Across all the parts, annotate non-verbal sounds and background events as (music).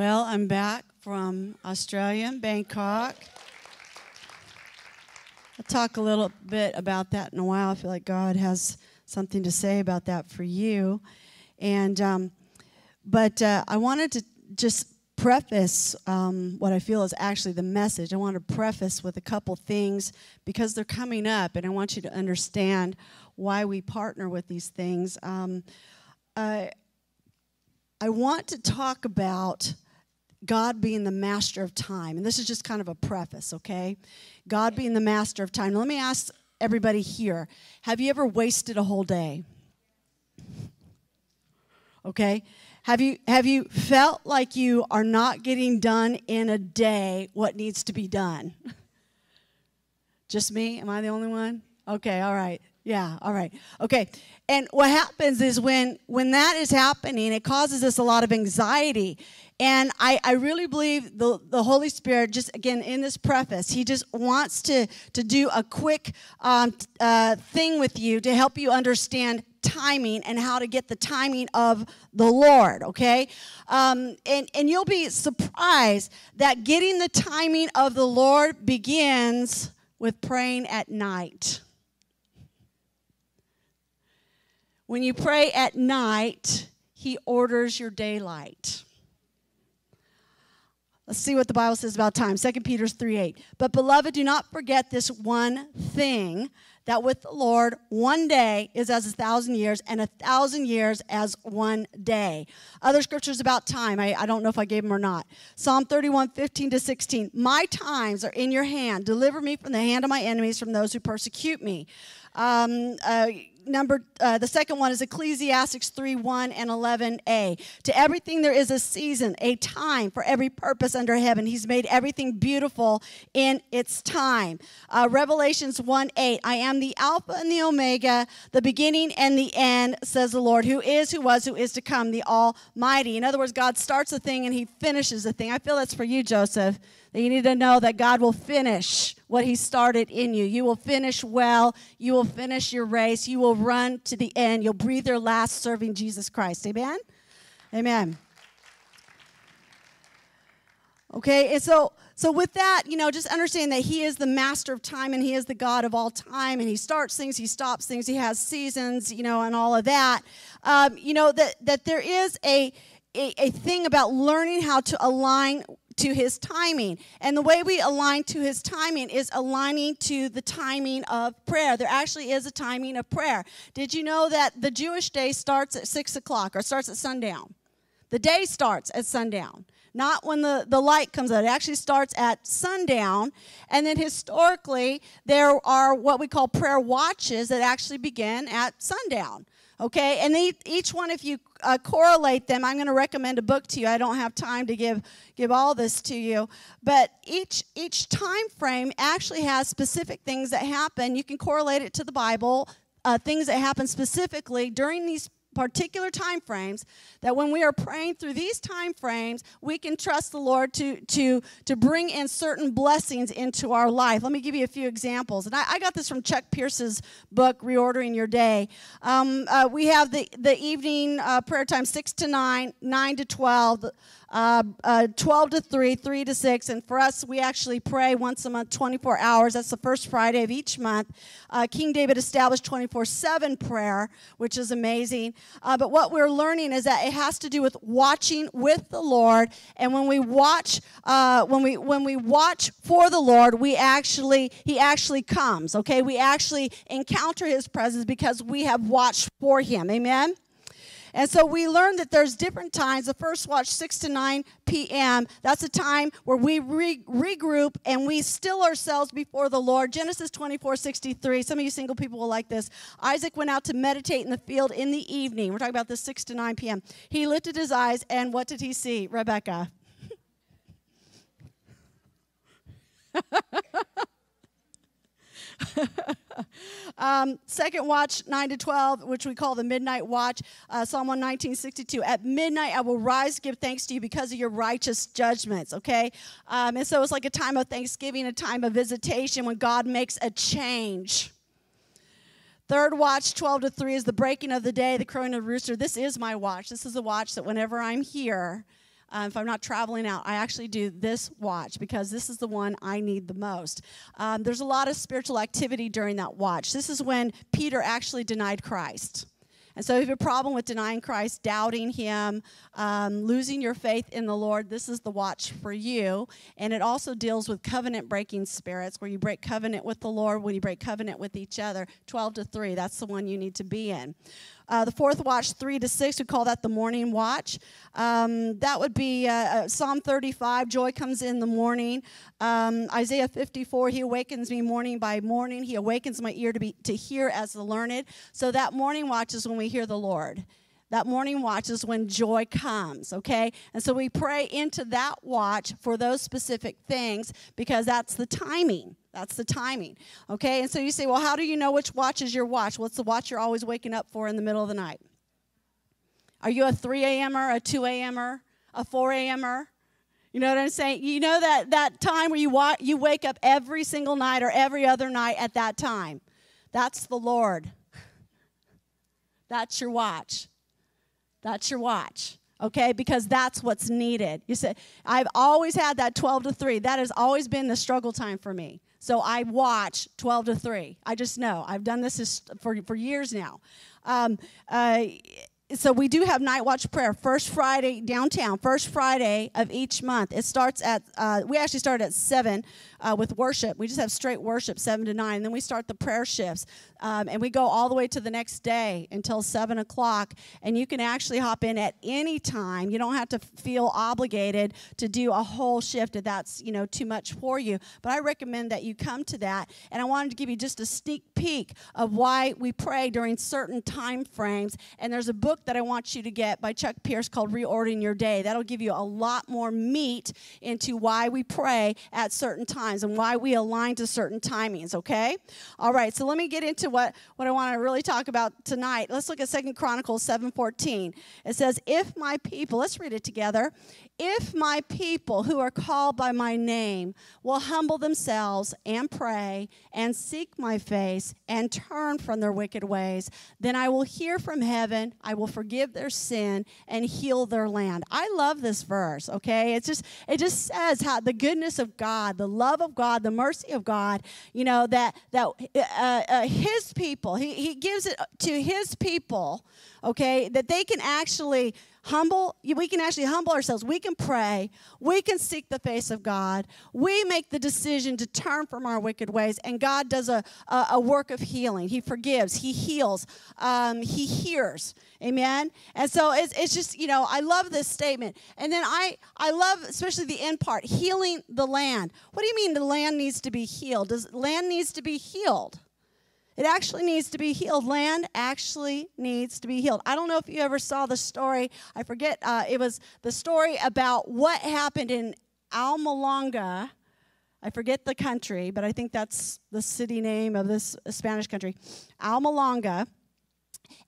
Well, I'm back from Australia, Bangkok. I'll talk a little bit about that in a while. I feel like God has something to say about that for you. And, um, but uh, I wanted to just preface um, what I feel is actually the message. I want to preface with a couple things because they're coming up, and I want you to understand why we partner with these things. Um, I, I want to talk about God being the master of time. And this is just kind of a preface, okay? God being the master of time. Now, let me ask everybody here have you ever wasted a whole day? Okay? Have you, have you felt like you are not getting done in a day what needs to be done? Just me? Am I the only one? Okay, all right. Yeah, all right. Okay. And what happens is when when that is happening, it causes us a lot of anxiety. And I, I really believe the, the Holy Spirit, just again in this preface, He just wants to, to do a quick um, uh, thing with you to help you understand timing and how to get the timing of the Lord, okay? Um, and, and you'll be surprised that getting the timing of the Lord begins with praying at night. When you pray at night, He orders your daylight. Let's see what the Bible says about time. 2 Peter 3 8. But beloved, do not forget this one thing that with the Lord, one day is as a thousand years, and a thousand years as one day. Other scriptures about time, I, I don't know if I gave them or not. Psalm 31 15 to 16. My times are in your hand. Deliver me from the hand of my enemies, from those who persecute me. Um, uh, number uh, the second one is ecclesiastes 3 1 and 11a to everything there is a season a time for every purpose under heaven. He's made everything beautiful in its time. Uh, revelations 1 8 i am the alpha and the omega the beginning and the end says the lord who is who was who is to come the almighty. In other words god starts a thing and he finishes a thing. I feel that's for you joseph that you need to know that God will finish what He started in you. You will finish well. You will finish your race. You will run to the end. You'll breathe your last serving Jesus Christ. Amen? Amen. Okay, and so so with that, you know, just understand that he is the master of time and he is the God of all time and he starts things, he stops things, he has seasons, you know, and all of that. Um, you know that that there is a, a a thing about learning how to align to his timing. And the way we align to his timing is aligning to the timing of prayer. There actually is a timing of prayer. Did you know that the Jewish day starts at 6 o'clock or starts at sundown? The day starts at sundown not when the, the light comes out. It actually starts at sundown. And then historically, there are what we call prayer watches that actually begin at sundown. Okay, and they, each one, if you uh, correlate them, I'm going to recommend a book to you. I don't have time to give give all this to you, but each each time frame actually has specific things that happen. You can correlate it to the Bible, uh, things that happen specifically during these particular time frames that when we are praying through these time frames we can trust the lord to to to bring in certain blessings into our life. Let me give you a few examples. And i, I got this from chuck pierce's book reordering your day. Um, uh, we have the the evening uh, prayer time 6 to 9 9 to 12 uh, uh, 12 to 3, 3 to 6. And for us, we actually pray once a month, 24 hours. That's the first Friday of each month. Uh, King David established 24 7 prayer, which is amazing. Uh, but what we're learning is that it has to do with watching with the Lord. And when we watch, uh, when we when we watch for the Lord, we actually He actually comes. Okay, we actually encounter His presence because we have watched for Him. Amen. And so we learned that there's different times. The first watch, 6 to 9 p.m., that's a time where we re- regroup and we still ourselves before the Lord. Genesis 24 63. Some of you single people will like this. Isaac went out to meditate in the field in the evening. We're talking about the 6 to 9 p.m. He lifted his eyes, and what did he see? Rebecca. (laughs) (laughs) um, second watch, 9 to 12, which we call the midnight watch, uh, Psalm 119, 62. At midnight, I will rise, give thanks to you because of your righteous judgments, okay? Um, and so it's like a time of thanksgiving, a time of visitation when God makes a change. Third watch, 12 to 3, is the breaking of the day, the crowing of the rooster. This is my watch. This is a watch that whenever I'm here, uh, if I'm not traveling out, I actually do this watch because this is the one I need the most. Um, there's a lot of spiritual activity during that watch. This is when Peter actually denied Christ. And so, if you have a problem with denying Christ, doubting Him, um, losing your faith in the Lord, this is the watch for you. And it also deals with covenant breaking spirits, where you break covenant with the Lord when you break covenant with each other. 12 to 3, that's the one you need to be in. Uh, the fourth watch, 3 to 6, we call that the morning watch. Um, that would be uh, uh, Psalm 35, joy comes in the morning. Um, Isaiah 54, he awakens me morning by morning. He awakens my ear to, be, to hear as the learned. So that morning watch is when we hear the Lord. That morning watch is when joy comes, okay? And so we pray into that watch for those specific things because that's the timing. That's the timing. Okay? And so you say, well, how do you know which watch is your watch? What's the watch you're always waking up for in the middle of the night? Are you a 3 a.m.er, a 2 a.m.er, a 4 a.m.er? You know what I'm saying? You know that, that time where you, wa- you wake up every single night or every other night at that time. That's the Lord. That's your watch. That's your watch okay? Because that's what's needed. You say, I've always had that 12 to 3. That has always been the struggle time for me. So I watch 12 to 3. I just know. I've done this for, for years now. Um, uh, so we do have night watch prayer first friday downtown first friday of each month it starts at uh, we actually start at 7 uh, with worship. We just have straight worship 7 to 9 and then we start the prayer shifts um, and we go all the way to the next day until 7 o'clock. And you can actually hop in at any time. You don't have to feel obligated to do a whole shift if that's you know too much for you. But i recommend that you come to that. And i wanted to give you just a sneak peek of why we pray during certain time frames. And there's a book book that I want you to get by Chuck Pierce called Reordering Your Day. That'll give you a lot more meat into why we pray at certain times and why we align to certain timings, okay? All right, so let me get into what, what I want to really talk about tonight. Let's look at Second Chronicles 7:14. It says, If my people, let's read it together. If my people who are called by my name will humble themselves and pray and seek my face and turn from their wicked ways, then I will hear from heaven, I will forgive their sin and heal their land. I love this verse, okay? It's just it just says how the goodness of God, the love of God, the mercy of God, you know, that that uh, uh, his people, he, he gives it to his people, okay, that they can actually humble we can actually humble ourselves. We can pray. We can seek the face of god. We make the decision to turn from our wicked ways and god does a, a, a work of healing. He forgives. He heals. Um, he hears. Amen? And so it's, it's just you know i love this statement. And then i i love especially the end part healing the land. What do you mean the land needs to be healed? Does land needs to be healed it actually needs to be healed. Land actually needs to be healed. I don't know if you ever saw the story. I forget. Uh, it was the story about what happened in Almolonga. I forget the country, but I think that's the city name of this Spanish country. Almolonga.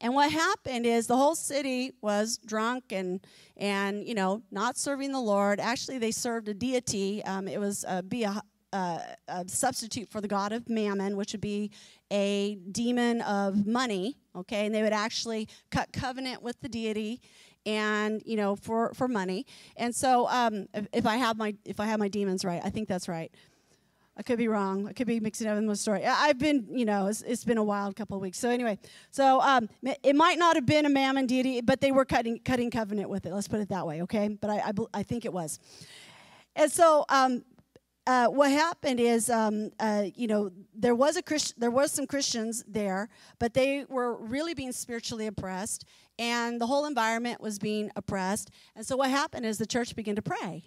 And what happened is the whole city was drunk and and you know not serving the Lord. Actually, they served a deity. Um, it was uh, be a, uh, a substitute for the god of Mammon, which would be a demon of money. Okay, and they would actually cut covenant with the deity, and you know for for money. And so, um, if, if, I have my if I have my demons right, I think that's right. I could be wrong. I could be mixing up in the story. I've been, you know, it's, it's been a wild couple of weeks. So anyway, so um, it might not have been a mammon deity, but they were cutting cutting covenant with it. Let's put it that way, okay? But I I, I think it was. And so um, uh, what happened is, um, uh, you know, there was a Christ- there was some Christians there, but they were really being spiritually oppressed, and the whole environment was being oppressed. And so what happened is the church began to pray.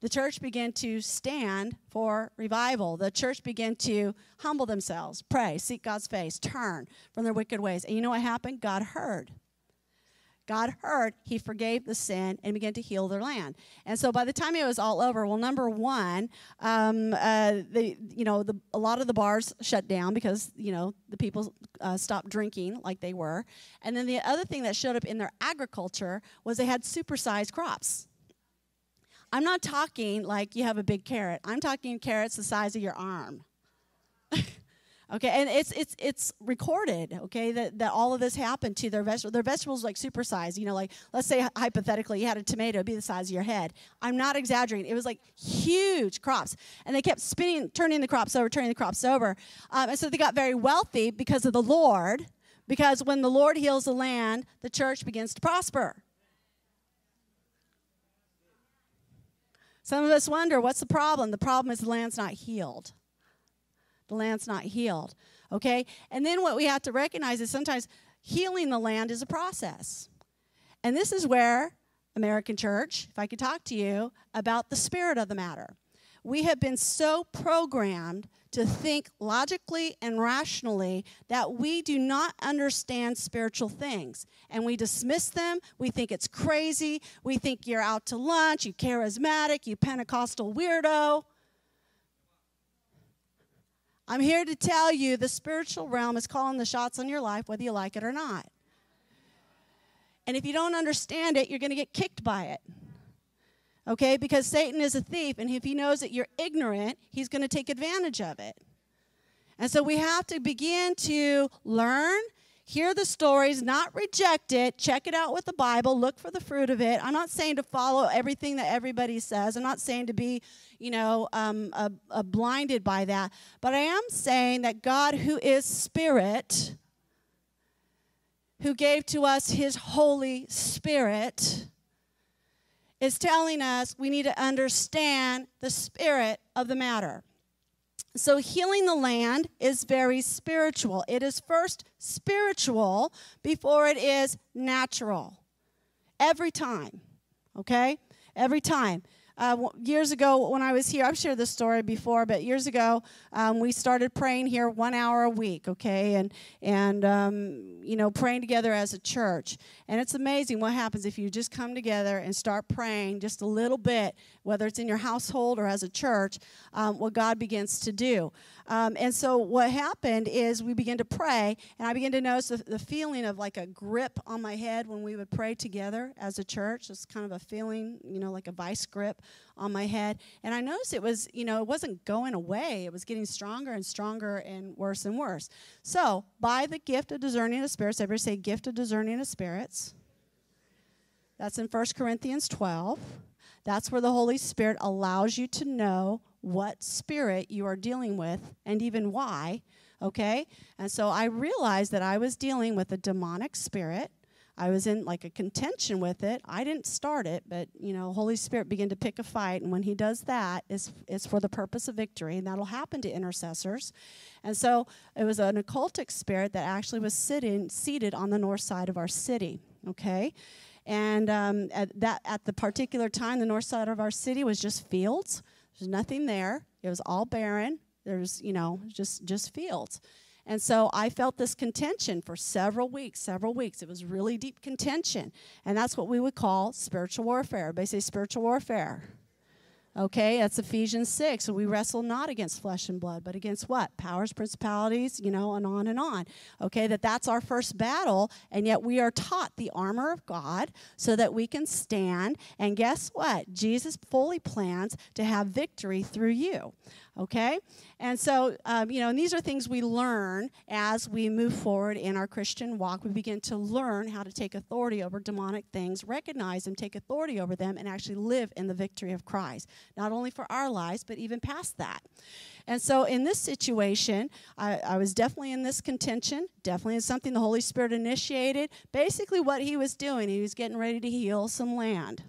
The church began to stand for revival. The church began to humble themselves, pray, seek God's face, turn from their wicked ways. And you know what happened? God heard. God heard, he forgave the sin and began to heal their land. And so by the time it was all over, well, number one, um, uh, the, you know, the, a lot of the bars shut down because, you know, the people uh, stopped drinking like they were. And then the other thing that showed up in their agriculture was they had supersized crops. I'm not talking like you have a big carrot. I'm talking carrots the size of your arm. (laughs) Okay, and it's it's it's recorded. Okay, that, that all of this happened to their vegetables. Their vegetables like supersized. You know, like let's say hypothetically you had a tomato it'd be the size of your head. I'm not exaggerating. It was like huge crops, and they kept spinning, turning the crops over, turning the crops over, um, and so they got very wealthy because of the Lord. Because when the Lord heals the land, the church begins to prosper. Some of us wonder what's the problem? The problem is the land's not healed. The land's not healed. Okay? And then what we have to recognize is sometimes healing the land is a process. And this is where, American church, if I could talk to you about the spirit of the matter. We have been so programmed to think logically and rationally that we do not understand spiritual things. And we dismiss them. We think it's crazy. We think you're out to lunch, you charismatic, you Pentecostal weirdo. I'm here to tell you the spiritual realm is calling the shots on your life, whether you like it or not. And if you don't understand it, you're going to get kicked by it. Okay? Because Satan is a thief, and if he knows that you're ignorant, he's going to take advantage of it. And so we have to begin to learn, hear the stories, not reject it, check it out with the Bible, look for the fruit of it. I'm not saying to follow everything that everybody says. I'm not saying to be, you know, um, a, a blinded by that. But I am saying that God, who is spirit, who gave to us his Holy Spirit, is telling us we need to understand the spirit of the matter. So, healing the land is very spiritual. It is first spiritual before it is natural. Every time, okay? Every time. Uh, years ago, when I was here, I've shared this story before, but years ago, um, we started praying here one hour a week, okay, and and um, you know praying together as a church. And it's amazing what happens if you just come together and start praying just a little bit, whether it's in your household or as a church, um, what God begins to do. Um, and so what happened is we began to pray, and I began to notice the, the, feeling of like a grip on my head when we would pray together as a church. It's kind of a feeling, you know, like a vice grip on my head. And I noticed it was, you know, it wasn't going away. It was getting stronger and stronger and worse and worse. So by the gift of discerning of spirits, everybody say gift of discerning of spirits. That's in 1 Corinthians 12. That's where the Holy Spirit allows you to know what spirit you are dealing with and even why. Okay? And so I realized that I was dealing with a demonic spirit. I was in like a contention with it. I didn't start it, but you know, Holy Spirit began to pick a fight, and when He does that, it's, it's for the purpose of victory, and that'll happen to intercessors. And so it was an occultic spirit that actually was sitting seated on the north side of our city. Okay, and um, at that at the particular time, the north side of our city was just fields. There's nothing there. It was all barren. There's, you know, just just fields. And so I felt this contention for several weeks, several weeks. It was really deep contention. And that's what we would call spiritual warfare. Everybody say spiritual warfare. Okay, that's Ephesians 6. So we wrestle not against flesh and blood, but against what? Powers, principalities, you know, and on and on. Okay, that that's our first battle, and yet we are taught the armor of God so that we can stand. And guess what? Jesus fully plans to have victory through you okay? And so, um, you know, and these are things we learn as we move forward in our Christian walk. We begin to learn how to take authority over demonic things, recognize them, take authority over them, and actually live in the victory of Christ, not only for our lives, but even past that. And so, in this situation, I, I was definitely in this contention, definitely in something the Holy Spirit initiated. Basically, what he was doing, he was getting ready to heal some land.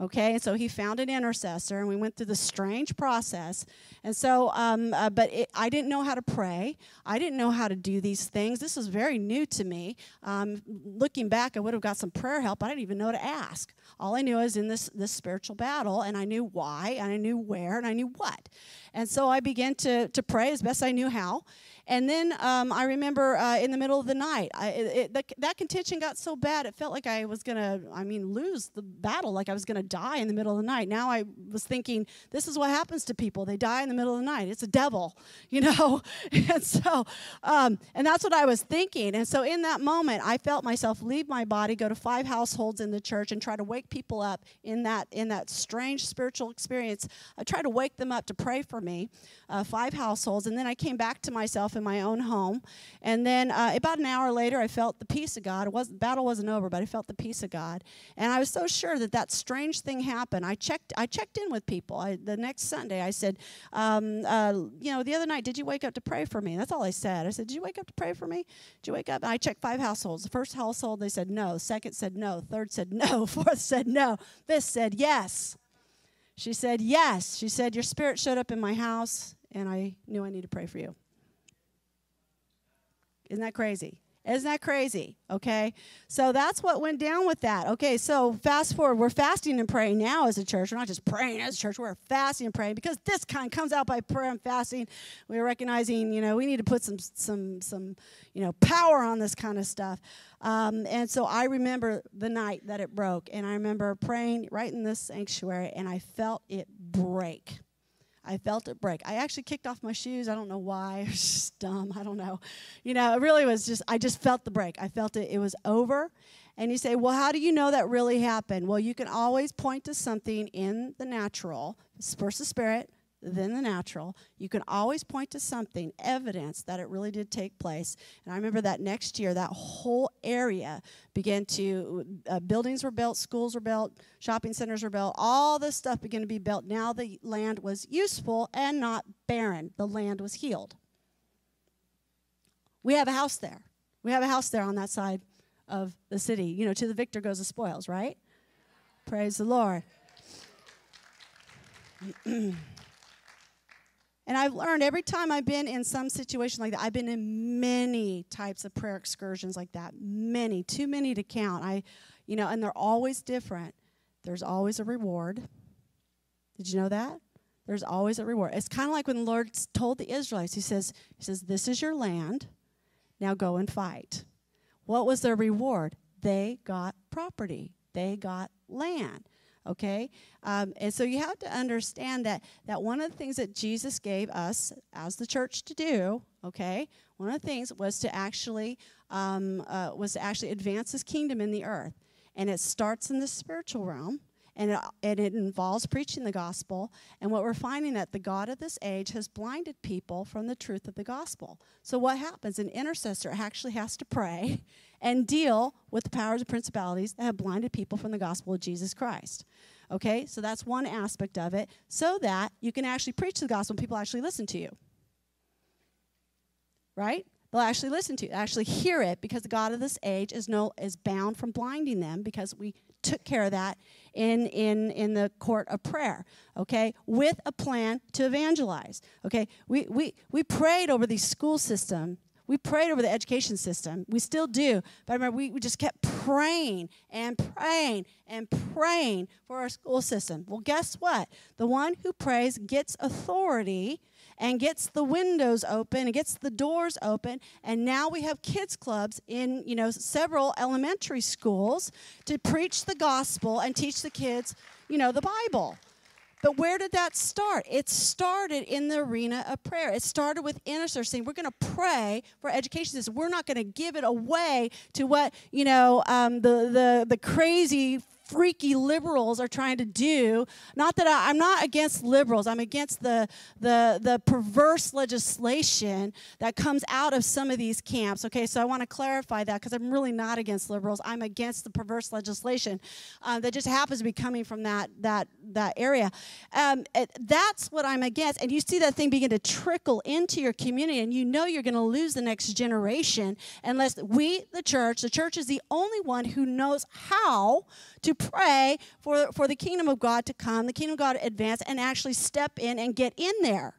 Okay, and so he found an intercessor, and we went through the strange process. And so, um, uh, but it, I didn't know how to pray. I didn't know how to do these things. This was very new to me. Um, looking back, I would have got some prayer help. I didn't even know to ask. All I knew was in this this spiritual battle, and I knew why, and I knew where, and I knew what. And so I began to to pray as best I knew how. And then um, I remember uh, in the middle of the night, I, it, it, that contention got so bad, it felt like I was going to, I mean, lose the battle, like I was going to die in the middle of the night. Now I was thinking, this is what happens to people. They die in the middle of the night. It's a devil, (laughs) you know? and so, um, and that's what I was thinking. And so in that moment, I felt myself leave my body, go to five households in the church, and try to wake people up in that, in that strange spiritual experience. I tried to wake them up to pray for me, uh, five households. And then I came back to myself myself in my own home. And then uh, about an hour later, I felt the peace of God. Was, the battle wasn't over, but I felt the peace of God. And I was so sure that that strange thing happened. I checked, I checked in with people. I, the next Sunday, I said, um, uh, you know, the other night, did you wake up to pray for me? That's all I said. I said, did you wake up to pray for me? Did you wake up? And I checked five households. The first household, they said no. Second said no. Third said no. (laughs) Fourth said no. This said yes. She said, Yes. She said, Your spirit showed up in my house, and I knew I needed to pray for you. Isn't that crazy? Isn't that crazy? Okay. So that's what went down with that. Okay. So fast forward, we're fasting and praying now as a church. We're not just praying as a church, we're fasting and praying because this kind comes out by prayer and fasting. We're recognizing, you know, we need to put some, some, some, you know, power on this kind of stuff. Um, and so I remember the night that it broke, and I remember praying right in this sanctuary, and I felt it break. I felt it break. I actually kicked off my shoes. I don't know why. (laughs) It was just dumb. I don't know. You know, it really was just, I just felt the break. I felt it. It was over. And you say, well, how do you know that really happened? Well, you can always point to something in the natural, versus spirit, than the natural. You can always point to something, evidence that it really did take place. And I remember that next year, that whole area began to, uh, buildings were built, schools were built, shopping centers were built, all this stuff began to be built. Now the land was useful and not barren, the land was healed. We have a house there. We have a house there on that side of the city. You know, to the victor goes the spoils, right? Praise the Lord. (clears throat) And I've learned every time I've been in some situation like that, I've been in many types of prayer excursions like that. Many, too many to count. I, you know, and they're always different. There's always a reward. Did you know that? There's always a reward. It's kind of like when the Lord told the Israelites, He says, He says, This is your land. Now go and fight. What was their reward? They got property. They got land okay? Um, and so you have to understand that that one of the things that jesus gave us as the church to do okay one of the things was to actually um, uh, was to actually advance his kingdom in the earth. And it starts in the spiritual realm and it, and it involves preaching the gospel. And what we're finding that the god of this age has blinded people from the truth of the gospel. So what happens? An intercessor actually has to pray and deal with the powers and principalities that have blinded people from the gospel of Jesus Christ. Okay, so that's one aspect of it, so that you can actually preach the gospel and people actually listen to you. Right? They'll actually listen to you, actually hear it, because the God of this age is no is bound from blinding them because we took care of that in in in the court of prayer okay with a plan to evangelize okay we we we prayed over the school system we prayed over the education system. We still do. But I remember we, we just kept praying and praying and praying for our school system. Well, guess what? The one who prays gets authority and gets the windows open and gets the doors open and now we have kids clubs in you know several elementary schools to preach the gospel and teach the kids you know the bible but where did that start? It started in the arena of prayer. It started with intercessors saying, we're going to pray for education system. We're not going to give it away to what, you know, um, the, the, the crazy freaky liberals are trying to do. Not that I, am not against liberals. I'm against the, the, the perverse legislation that comes out of some of these camps. Okay, so I want to clarify that because I'm really not against liberals. I'm against the perverse legislation uh, that just happens to be coming from that, that, that area. Um, it, that's what I'm against. And you see that thing begin to trickle into your community, and you know you're going to lose the next generation unless we, the church, the church is the only one who knows how to pray for, for the kingdom of God to come, the kingdom of God to advance, and actually step in and get in there.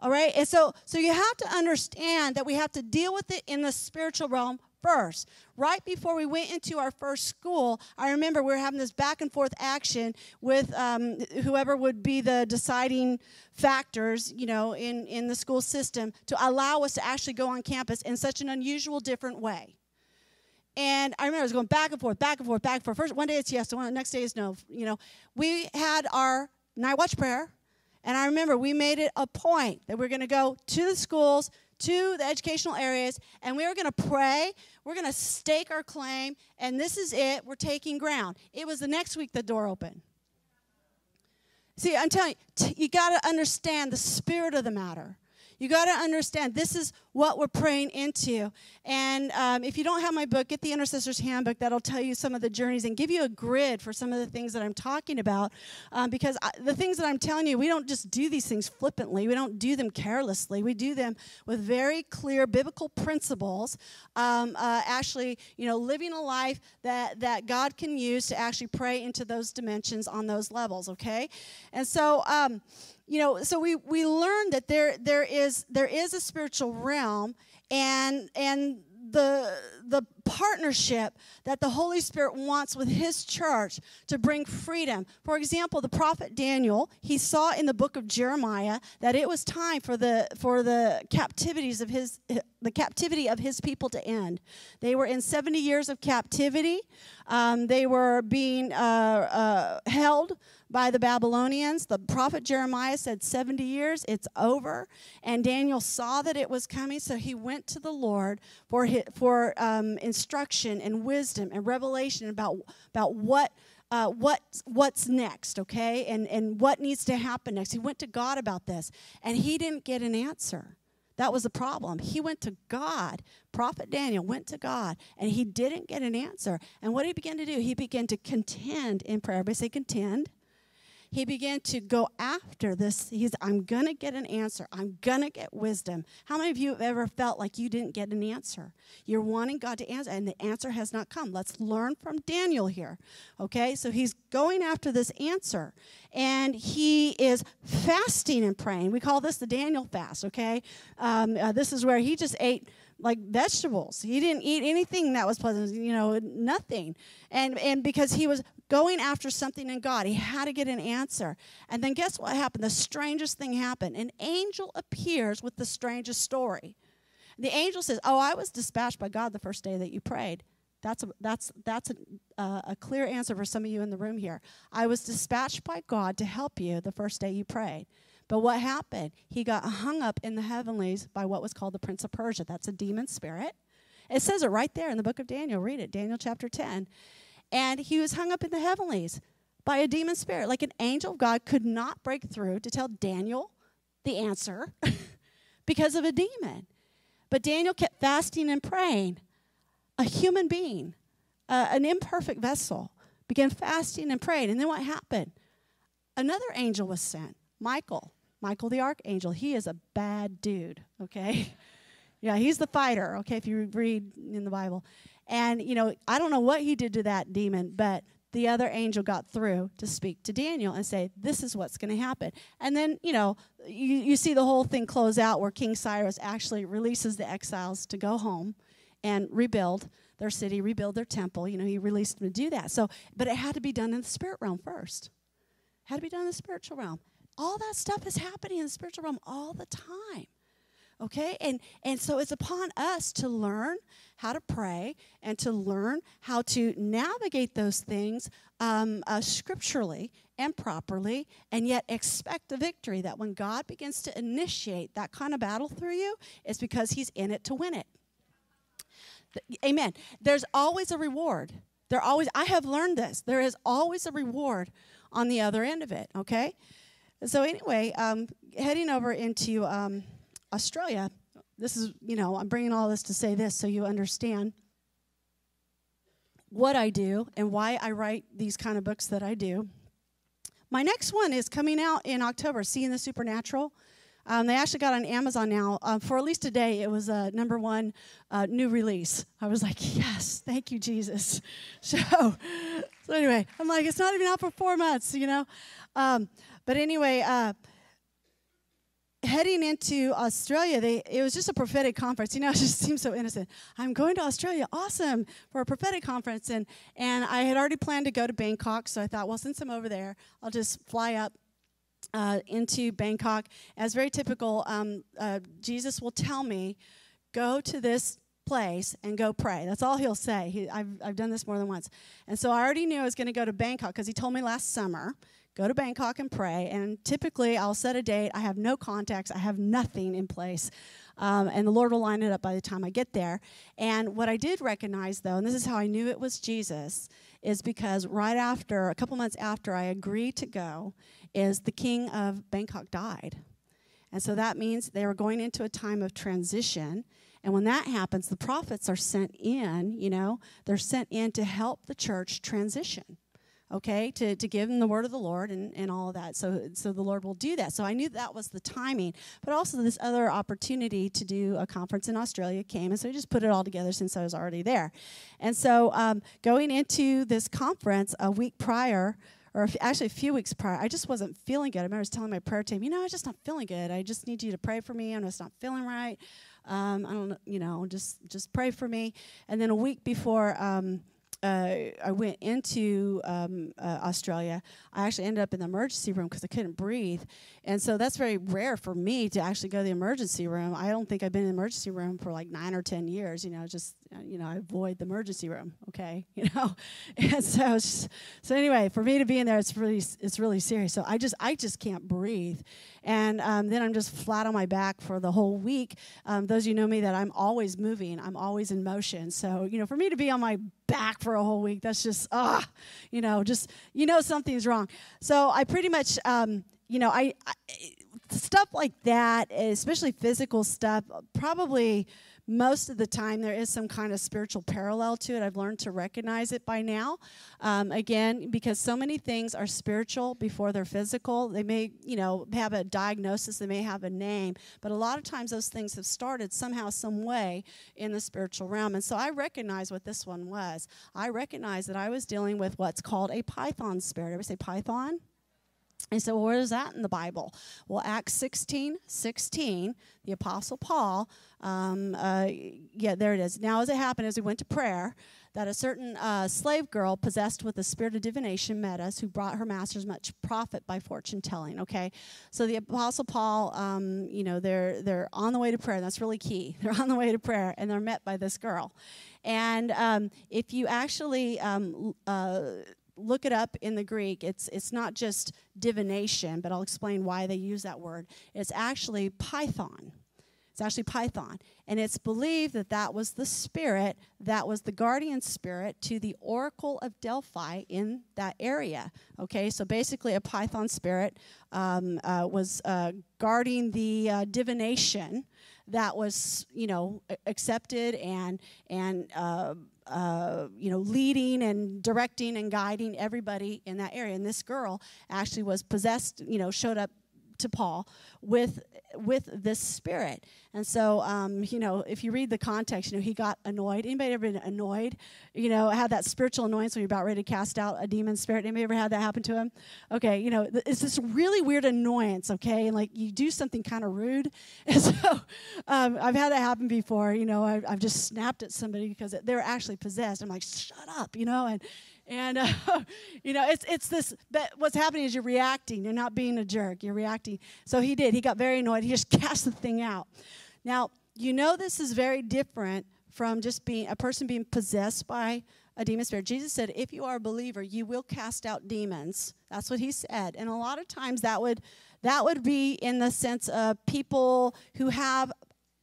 All right? And so, so you have to understand that we have to deal with it in the spiritual realm first. Right before we went into our first school, I remember we were having this back and forth action with um, whoever would be the deciding factors, you know, in, in the school system to allow us to actually go on campus in such an unusual, different way. And I remember I was going back and forth, back and forth, back and forth. First, one day it's yes, the next day is no. You know, we had our night watch prayer, and I remember we made it a point that we're going to go to the schools, to the educational areas, and we were going to pray. We're going to stake our claim, and this is it. We're taking ground. It was the next week the door opened. See, I'm telling you, you got to understand the spirit of the matter. You got to understand this is what we're praying into. And um, if you don't have my book, get the Intercessor's Handbook. That'll tell you some of the journeys and give you a grid for some of the things that I'm talking about. Um, because I, the things that I'm telling you, we don't just do these things flippantly, we don't do them carelessly. We do them with very clear biblical principles. Um, uh, actually, you know, living a life that, that God can use to actually pray into those dimensions on those levels, okay? And so, um, you know, so we we learned that there there is there is a spiritual realm, and and the the partnership that the Holy Spirit wants with his church to bring freedom. For example, the prophet Daniel, he saw in the book of Jeremiah that it was time for the for the captivities of his the captivity of his people to end. They were in 70 years of captivity. Um, they were being uh, uh, held by the Babylonians. The prophet Jeremiah said 70 years, it's over. And Daniel saw that it was coming, so he went to the Lord for, his, for um, instruction and wisdom and revelation about, about what. Uh, what what's next okay and and what needs to happen next he went to god about this and he didn't get an answer that was the problem. He went to God. Prophet Daniel went to God and he didn't get an answer. And what did he began to do, he began to contend in prayer. Everybody say contend he began to go after this. He's, I'm going to get an answer. I'm going to get wisdom. How many of you have ever felt like you didn't get an answer? You're wanting God to answer, and the answer has not come. Let's learn from Daniel here. Okay, so he's going after this answer, and he is fasting and praying. We call this the Daniel fast, okay? Um, uh, this is where he just ate like vegetables. He didn't eat anything that was pleasant, you know, nothing. And and because he was going after something in God, he had to get an answer. And then guess what happened? The strangest thing happened. An angel appears with the strangest story. The angel says, "Oh, I was dispatched by God the first day that you prayed." That's a, that's that's a, uh, a clear answer for some of you in the room here. I was dispatched by God to help you the first day you prayed. But what happened? He got hung up in the heavenlies by what was called the prince of Persia. That's a demon spirit. It says it right there in the book of Daniel. Read it, Daniel chapter 10. And he was hung up in the heavenlies by a demon spirit. Like an angel of God could not break through to tell Daniel the answer (laughs) because of a demon. But Daniel kept fasting and praying. A human being, uh, an imperfect vessel, began fasting and praying. And then what happened? Another angel was sent, Michael. Michael the archangel. He is a bad dude, okay? (laughs) yeah, he's the fighter, okay, if you read in the Bible. And, you know, I don't know what he did to that demon, but the other angel got through to speak to Daniel and say, This is what's going to happen. And then, you know, you, you see the whole thing close out where King Cyrus actually releases the exiles to go home and rebuild their city, rebuild their temple. You know, he released them to do that. So, but it had to be done in the spirit realm first. Had to be done in the spiritual realm all that stuff is happening in the spiritual realm all the time okay? And and so it's upon us to learn how to pray and to learn how to navigate those things um, uh, scripturally and properly and yet expect the victory that when god begins to initiate that kind of battle through you it's because he's in it to win it. Amen. There's always a reward. There always i have learned this. There is always a reward on the other end of it okay so anyway, um, heading over into um, Australia, this is, you know, I'm bringing all this to say this so you understand what I do and why I write these kind of books that I do. My next one is coming out in October, Seeing the Supernatural. Um, they actually got on Amazon now. Uh, for at least a day, it was a number one uh, new release. I was like, yes, thank you, Jesus. (laughs) So, so anyway, I'm like, it's not even out for four months, you know. Um, but anyway, uh, heading into Australia, they it was just a prophetic conference. You know, (laughs) it just seems so innocent. I'm going to Australia, awesome, for a prophetic conference, and and I had already planned to go to Bangkok, so I thought, well, since I'm over there, I'll just fly up. Uh, into Bangkok, as very typical, um, uh, Jesus will tell me, "Go to this place and go pray." That's all he'll say. He, I've I've done this more than once, and so I already knew I was going to go to Bangkok because he told me last summer go to Bangkok and pray. And typically, I'll set a date. I have no contacts, I have nothing in place. Um, and the Lord will line it up by the time I get there. And what I did recognize, though, and this is how I knew it was Jesus, is because right after, a couple months after I agreed to go, is the king of Bangkok died. And so that means they are going into a time of transition. And when that happens, the prophets are sent in, you know, they're sent in to help the church transition okay, to, to give them the word of the Lord and, and all of that. So, so the Lord will do that. So I knew that was the timing. But also, this other opportunity to do a conference in Australia came. And so I just put it all together since I was already there. And so um, going into this conference a week prior, or actually a few weeks prior, I just wasn't feeling good. I remember I was telling my prayer team, you know, I'm just not feeling good. I just need you to pray for me. I'm just not feeling right. Um, I don't, know, you know, just just pray for me. And then a week before um, uh, I went into um, uh, Australia, I actually ended up in the emergency room because I couldn't breathe. And so that's very rare for me to actually go to the emergency room. I don't think I've been in the emergency room for like nine or 10 years, you know, just, you know, I avoid the emergency room, okay, (laughs) you know. and so, so anyway, for me to be in there, it's really, it's really serious. So I just, I just can't breathe. And um, then I'm just flat on my back for the whole week. Um, those you know me that I'm always moving, I'm always in motion. So, you know, for me to be on my back for a whole week, that's just, ah, you know, just, you know, something's wrong. So I pretty much, um, you know, I, I stuff like that, especially physical stuff, probably most of the time there is some kind of spiritual parallel to it. I've learned to recognize it by now. Um, again, because so many things are spiritual before they're physical. They may, you know, have a diagnosis, they may have a name, but a lot of times those things have started somehow, some way in the spiritual realm. And so I recognize what this one was. I recognize that I was dealing with what's called a python spirit. Ever say python? And so, where is that in the Bible? Well, Acts 16 16, the Apostle Paul, um, uh, yeah, there it is. Now, as it happened, as we went to prayer, that a certain uh, slave girl possessed with the spirit of divination met us, who brought her masters much profit by fortune telling. Okay, so the Apostle Paul, um, you know, they're they're on the way to prayer. That's really key. (laughs) They're on the way to prayer, and they're met by this girl. And um, if you actually um, uh, look it up in the Greek. It's, it's not just divination, but I'll explain why they use that word. It's actually python. It's actually python. And it's believed that that was the spirit, that was the guardian spirit to the Oracle of Delphi in that area. Okay, so basically, a python spirit um, uh, was uh, guarding the uh, divination that was, you know, accepted and, and uh, you know, leading and directing and guiding everybody in that area. And this girl actually was possessed, you know, showed up to Paul with with this spirit. And so, um, you know, if you read the context, you know, he got annoyed. Anybody ever been annoyed? You know, had that spiritual annoyance when you're about ready to cast out a demon spirit. Anybody ever had that happen to him? Okay, you know, it's this really weird annoyance. Okay, and like you do something kind of rude, (laughs) and so um, I've had that happen before. You know, I, I've just snapped at somebody because they're actually possessed. I'm like, shut up, you know, and and uh, (laughs) you know, it's it's this. But what's happening is you're reacting. You're not being a jerk. You're reacting. So he did. He got very annoyed. He just (laughs) cast the thing out. Now you know this is very different from just being a person being possessed by a demon spirit. Jesus said, "If you are a believer, you will cast out demons." That's what he said. And a lot of times that would that would be in the sense of people who have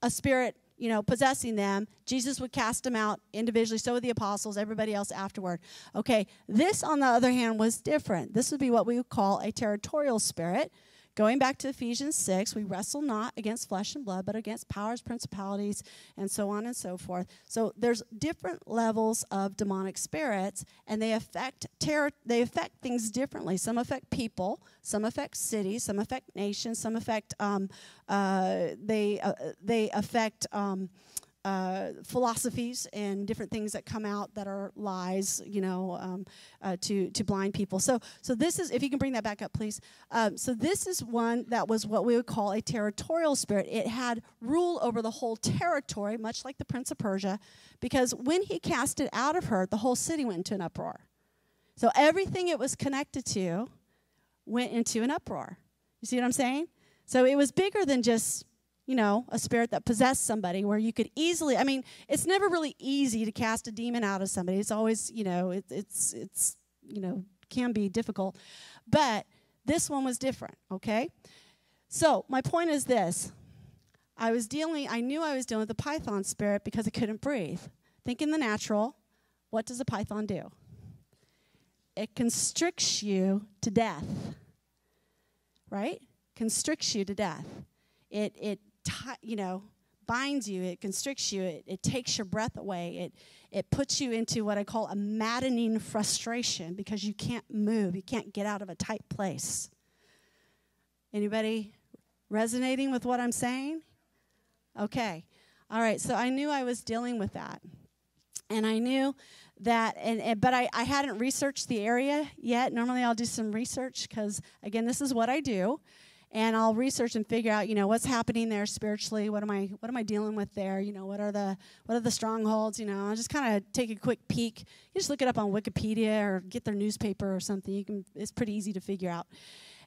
a spirit you know, possessing them. Jesus would cast them out individually. So would the apostles, everybody else afterward. Okay, this, on the other hand, was different. This would be what we would call a territorial spirit. Going back to Ephesians 6, we wrestle not against flesh and blood, but against powers, principalities, and so on and so forth. So there's different levels of demonic spirits, and they affect terror, they affect things differently. Some affect people, some affect cities, some affect nations, some affect um, uh, they uh, they affect. Um, uh, philosophies and different things that come out that are lies, you know, um, uh, to to blind people. So so this is if you can bring that back up, please. Um, so this is one that was what we would call a territorial spirit. It had rule over the whole territory, much like the prince of Persia, because when he cast it out of her, the whole city went into an uproar. So everything it was connected to went into an uproar. You see what I'm saying? So it was bigger than just you know, a spirit that possessed somebody where you could easily, I mean, it's never really easy to cast a demon out of somebody. It's always, you know, it, it's, it's, you know, can be difficult. But this one was different, okay? So my point is this. I was dealing, I knew I was dealing with the python spirit because I couldn't breathe. Think in the natural. What does a python do? It constricts you to death, right? Constricts you to death it, it you know, binds you, it constricts you, it, it takes your breath away, it, it puts you into what I call a maddening frustration because you can't move, you can't get out of a tight place. Anybody resonating with what I'm saying? Okay. All right, so I knew I was dealing with that. And I knew that, and, and but I, I hadn't researched the area yet. Normally I'll do some research because, again, this is what I do and I'll research and figure out, you know, what's happening there spiritually. What am I what am I dealing with there? You know, what are the what are the strongholds? You know, I'll just kind of take a quick peek. You just look it up on Wikipedia or get their newspaper or something. You can it's pretty easy to figure out.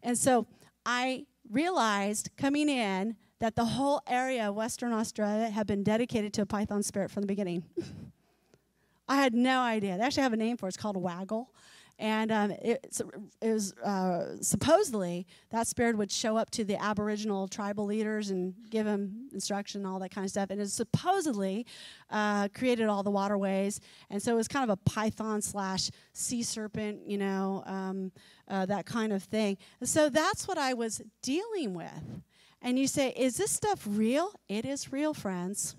And so I realized coming in that the whole area of Western Australia had been dedicated to a python spirit from the beginning. (laughs) I had no idea. They actually have a name for it. It's called a Waugal. And um, it, it, was uh, supposedly that spirit would show up to the Aboriginal tribal leaders and give them instruction, all that kind of stuff. And it supposedly uh, created all the waterways. And so it was kind of a python slash sea serpent, you know, um, uh, that kind of thing. So that's what I was dealing with. And you say, is this stuff real? It is real, friends.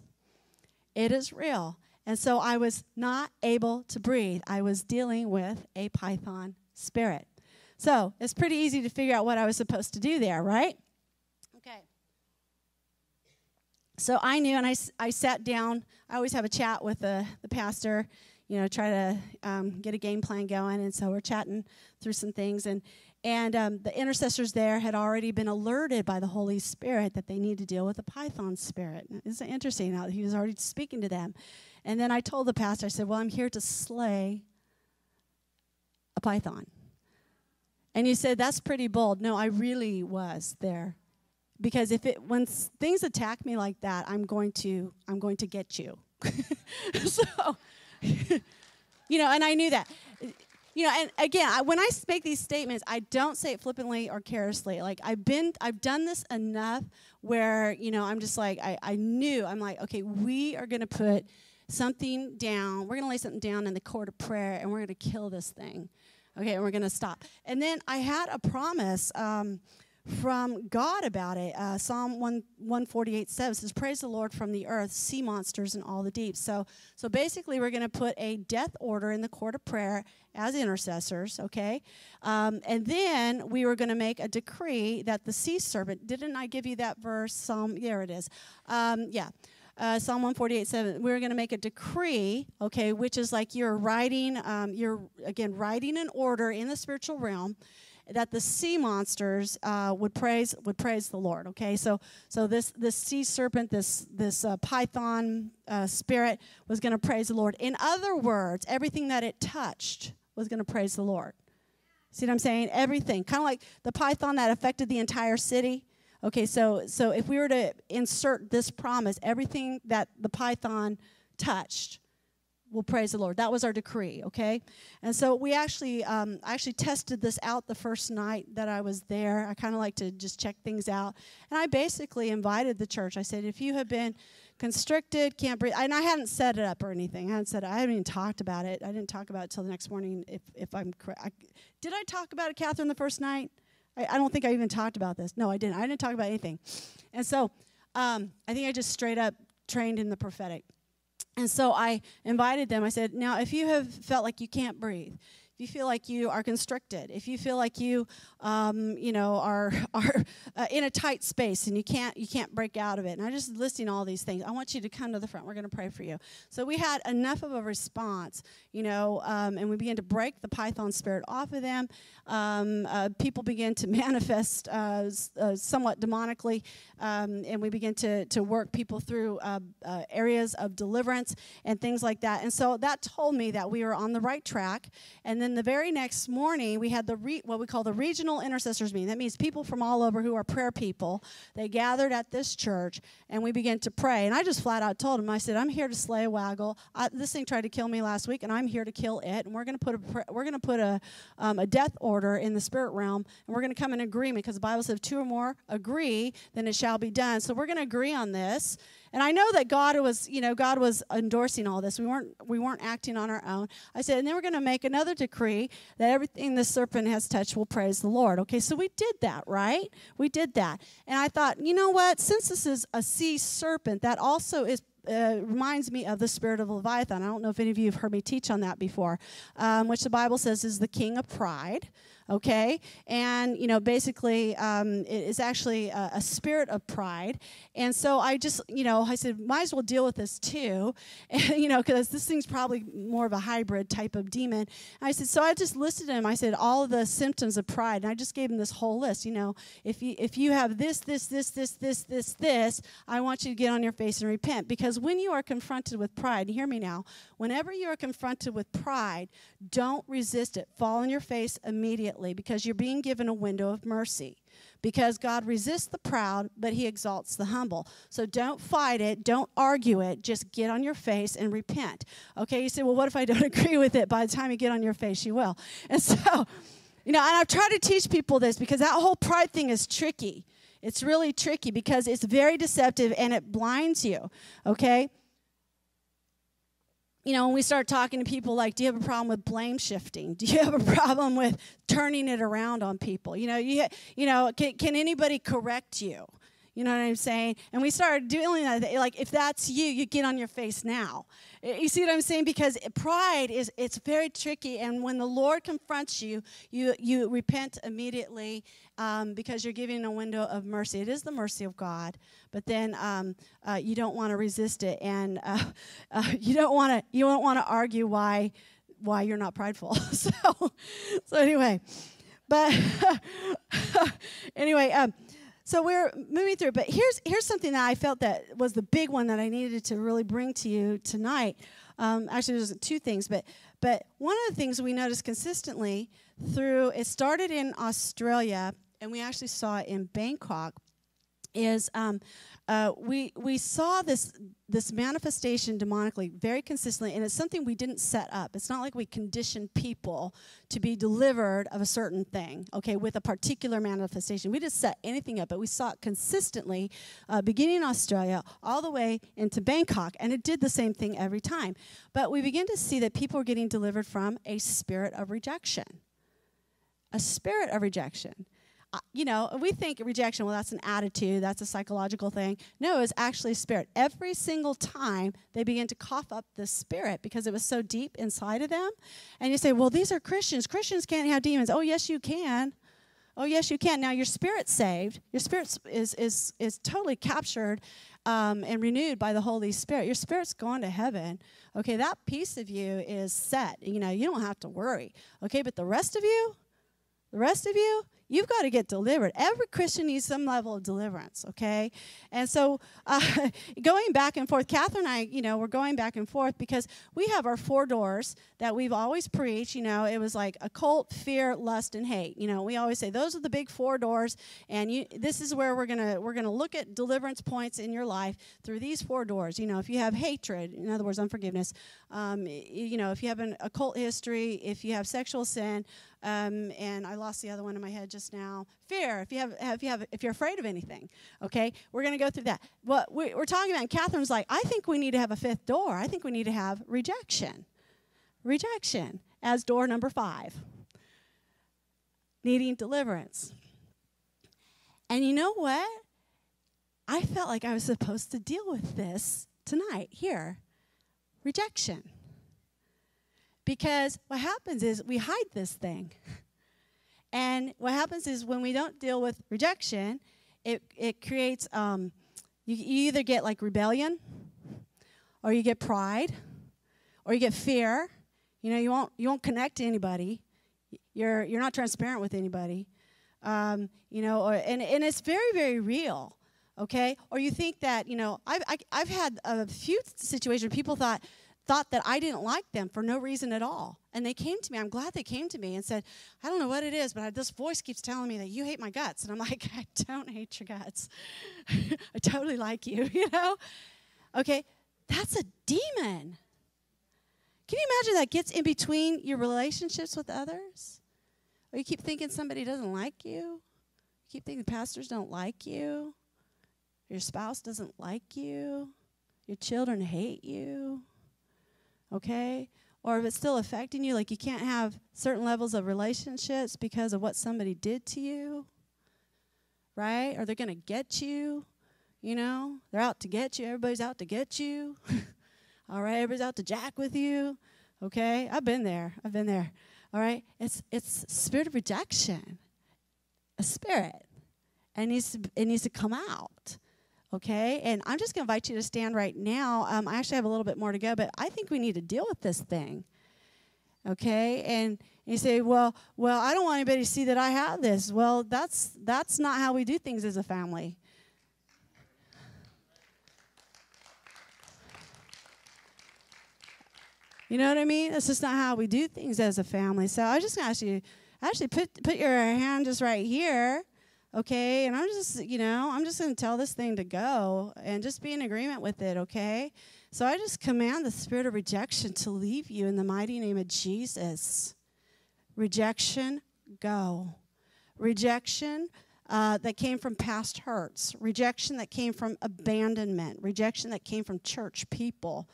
It is real. And so I was not able to breathe. I was dealing with a python spirit. So it's pretty easy to figure out what I was supposed to do there, right? Okay. So I knew, and I, I sat down. I always have a chat with the, the pastor, you know, try to um, get a game plan going. And so we're chatting through some things. And, and um, the intercessors there had already been alerted by the Holy Spirit that they need to deal with a python spirit. Isn't it interesting how he was already speaking to them? And then I told the pastor, I said, Well, I'm here to slay a python. And he said, That's pretty bold. No, I really was there. Because if it when things attack me like that, I'm going to I'm going to get you. (laughs) so (laughs) you know, and I knew that. You know, and again, I, when I make these statements, I don't say it flippantly or carelessly. Like I've been, I've done this enough where you know I'm just like I, I knew I'm like okay, we are going to put something down. We're going to lay something down in the court of prayer and we're going to kill this thing. Okay, and we're going to stop. And then I had a promise um, from God about it. Uh, Psalm 1, 148 7 says, Praise the Lord from the earth, sea monsters and all the deep. So, so basically, we're going to put a death order in the court of prayer as intercessors, okay? Um, and then we were going to make a decree that the sea serpent, didn't I give you that verse? Psalm, there it is. Um, yeah uh, Psalm 148 7, we're going to make a decree, okay, which is like you're writing, um, you're again writing an order in the spiritual realm that the sea monsters uh, would praise would praise the Lord. Okay, so so this this sea serpent, this this uh, python uh, spirit was going to praise the Lord. In other words, everything that it touched was going to praise the Lord. See what I'm saying? Everything, kind of like the python that affected the entire city. Okay, so so if we were to insert this promise, everything that the python touched will praise the Lord. That was our decree, okay? And so we actually, um, I actually tested this out the first night that I was there. I kind of like to just check things out. And I basically invited the church. I said, if you have been constricted, can't breathe, and I hadn't set it up or anything. I hadn't said, I haven't even talked about it. I didn't talk about it till the next morning. If, if I'm correct, did I talk about it, Catherine, the first night? I, I, don't think I even talked about this. No, I didn't. I didn't talk about anything. And so um, I think I just straight up trained in the prophetic. And so I invited them. I said, Now, if you have felt like you can't breathe, you feel like you are constricted, if you feel like you, um, you know, are (laughs) are uh, in a tight space and you can't you can't break out of it, and I'm just listing all these things. I want you to come to the front. We're going to pray for you. So we had enough of a response, you know, um, and we began to break the python spirit off of them. Um, uh, people began to (laughs) manifest uh, uh, somewhat demonically, um, and we began to to work people through uh, uh, areas of deliverance and things like that. And so that told me that we were on the right track, and then then the very next morning, we had the re- what we call the regional intercessors meeting. That means people from all over who are prayer people. They gathered at this church, and we began to pray. And I just flat out told them, I said, "I'm here to slay a Waugal. I, this thing tried to kill me last week, and I'm here to kill it. And we're going to put a we're going to put a um, a death order in the spirit realm, and we're going to come in agreement because the Bible says, two or more agree, then it shall be done. So we're going to agree on this." And I know that God was, you know, God was endorsing all this. We weren't we weren't acting on our own. I said, and then we're going to make another decree that everything the serpent has touched will praise the Lord. Okay, so we did that, right? We did that. And I thought, you know what? Since this is a sea serpent, that also is uh, reminds me of the spirit of Leviathan. I don't know if any of you have heard me teach on that before, um, which the Bible says is the king of pride okay? And, you know, basically, um, it is actually a, a, spirit of pride. And so I just, you know, I said, might as well deal with this too, and, (laughs) you know, because this thing's probably more of a hybrid type of demon. And I said, so I just listed him. I said, all the symptoms of pride. And I just gave him this whole list. You know, if you, if you have this, this, this, this, this, this, this, I want you to get on your face and repent. Because when you are confronted with pride, hear me now, whenever you are confronted with pride, don't resist it. Fall on your face immediately immediately because you're being given a window of mercy. Because God resists the proud, but he exalts the humble. So don't fight it, don't argue it, just get on your face and repent. Okay, you say, well, what if I don't (laughs) agree with it? By the time you get on your face, you will. And so, (laughs) you know, and I've tried to teach people this because that whole pride thing is tricky. It's really tricky because it's very deceptive and it blinds you. Okay? You know, when we start talking to people like, do you have a problem with blame shifting? Do you have a problem with turning it around on people? You know, you, you know, can, can anybody correct you? You know what I'm saying? And we started doing that. Like, if that's you, you get on your face now. You see what I'm saying? Because pride is it's very tricky, and when the Lord confronts you, you you repent immediately um, because you're giving a window of mercy. It is the mercy of God, but then um, uh, you don't want to resist it, and uh, (laughs) uh, you don't want to you don't want to argue why why you're not prideful. (laughs) so so anyway, but (laughs) anyway. Um, so we're moving through, but here's here's something that I felt that was the big one that I needed to really bring to you tonight. Um, actually, there's two things, but but one of the things we noticed consistently through it started in Australia, and we actually saw it in Bangkok, is um, uh, we we saw this this manifestation demonically very consistently, and it's something we didn't set up. It's not like we conditioned people to be delivered of a certain thing, okay, with a particular manifestation. We didn't set anything up, but we saw it consistently, uh, beginning in Australia all the way into Bangkok, and it did the same thing every time. But we begin to see that people are getting delivered from a spirit of rejection, a spirit of rejection you know, we think rejection, well, that's an attitude, that's a psychological thing. No, it's actually spirit. Every single time they begin to cough up the spirit because it was so deep inside of them. And you say, well, these are Christians. Christians can't have demons. Oh, yes, you can. Oh, yes, you can. Now, your spirit's saved. Your spirit is, is, is totally captured um, and renewed by the Holy Spirit. Your spirit's gone to heaven. Okay, that piece of you is set. You know, you don't have to worry. Okay, but the rest of you, the rest of you, You've got to get delivered. Every Christian needs some level of deliverance, okay? And so uh, (laughs) going back and forth, Catherine and I, you know, we're going back and forth because we have our four doors that we've always preached. You know, it was like occult, fear, lust, and hate. You know, we always say those are the big four doors, and you, this is where we're gonna we're gonna look at deliverance points in your life through these four doors. You know, if you have hatred, in other words, unforgiveness. Um, you know, if you have an occult history, if you have sexual sin, um, and I lost the other one in my head just now. Fear. If you have, if you have, if you're afraid of anything, okay, we're going to go through that. What we, are talking about, and Catherine's like, I think we need to have a fifth door. I think we need to have rejection, rejection as door number five. Needing deliverance. And you know what? I felt like I was supposed to deal with this tonight here rejection. Because what happens is we hide this thing. (laughs) And what happens is when we don't deal with rejection, it, it creates, um, you, you either get like rebellion, or you get pride, or you get fear. You know, you won't, you won't connect to anybody. You're, you're not transparent with anybody. Um, you know, or, and, and it's very, very real okay or you think that you know i've, I, have i have had a few situations where people thought thought that I didn't like them for no reason at all. And they came to me. I'm glad they came to me and said, I don't know what it is, but I, this voice keeps telling me that you hate my guts. And I'm (laughs) like, I don't hate your guts. (laughs) I totally like you, (laughs) you know? Okay, that's a demon. Can you imagine that gets in between your relationships with others? Or you keep thinking somebody doesn't like you? You keep thinking pastors don't like you? Your spouse doesn't like you? your children hate you, okay? Or if it's still affecting you, like you can't have certain levels of relationships because of what somebody did to you, right? Or they're going to get you, you know? They're out to get you. Everybody's out to get you. (laughs) All right, everybody's out to jack with you. Okay? I've been there. I've been there. All right? It's it's spirit of rejection. A spirit. And needs to, it needs to come out. Okay? And I'm just going to invite you to stand right now. Um, I actually have a little bit more to go, but I think we need to deal with this thing. Okay? And you say, "Well, well, I don't want anybody to see that I have this." Well, that's that's not how we do things as a family. You know what I mean? That's just not how we do things as a family. So I just ask you, actually put put your hand just right here, okay? And I'm just, you know, I'm just going to tell this thing to go and just be in agreement with it, okay? So I just command the spirit of rejection to leave you in the mighty name of Jesus. Rejection, go. Rejection uh, that came from past hurts, rejection that came from abandonment, rejection that came from church people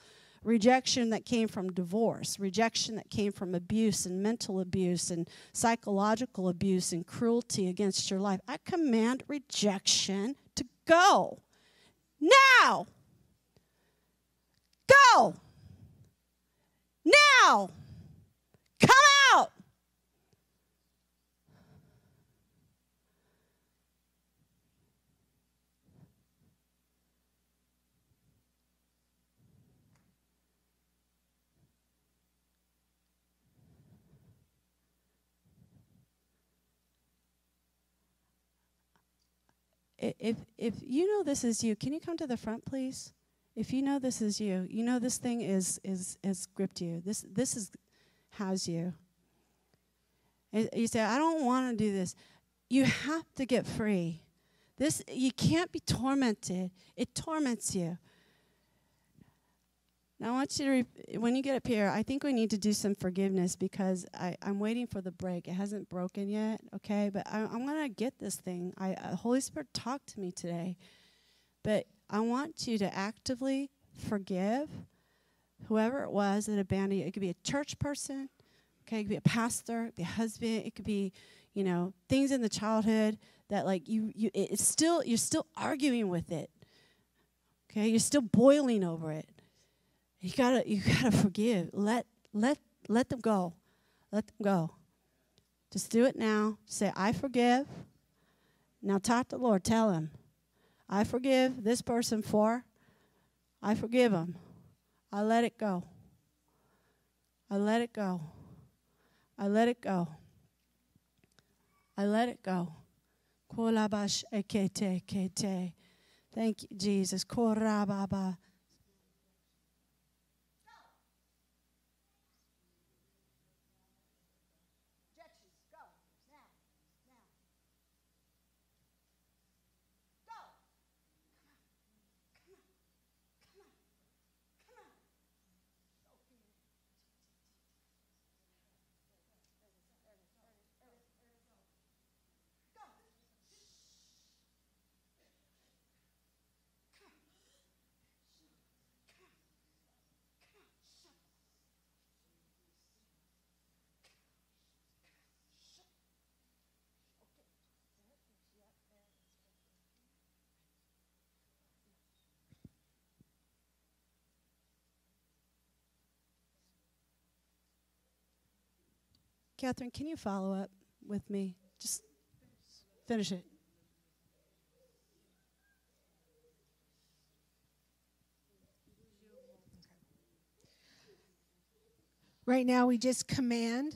rejection that came from divorce, rejection that came from abuse and mental abuse and psychological abuse and cruelty against your life. I command rejection to go. Now! Go! Now! Come out! If if you know this is you, can you come to the front, please? If you know this is you, you know this thing is is is gripped you. This this is has you. You say, I don't want to do this. You have to get free. This you can't be tormented. It torments you. Now, I want you to, when you get up here, I think we need to do some forgiveness because I, I'm waiting for the break. It hasn't broken yet, okay? But I, am going to get this thing. I, uh, Holy Spirit talked to me today. But I want you to actively forgive whoever it was that abandoned you. It could be a church person, okay? It could be a pastor, it could be a husband, it could be, you know, things in the childhood that like you, you it's still, you're still arguing with it, okay? You're still boiling over it you gotta you (laughs) gotta forgive. Let let let them go. Let them go. Just do it now. Say, I forgive. Now talk to the Lord. Tell him, I forgive this person for. I forgive him. I let it go. I let it go. I let it go. I let it go. Thank you, Jesus. Catherine, can you follow up with me? Just finish it. Right now, we just command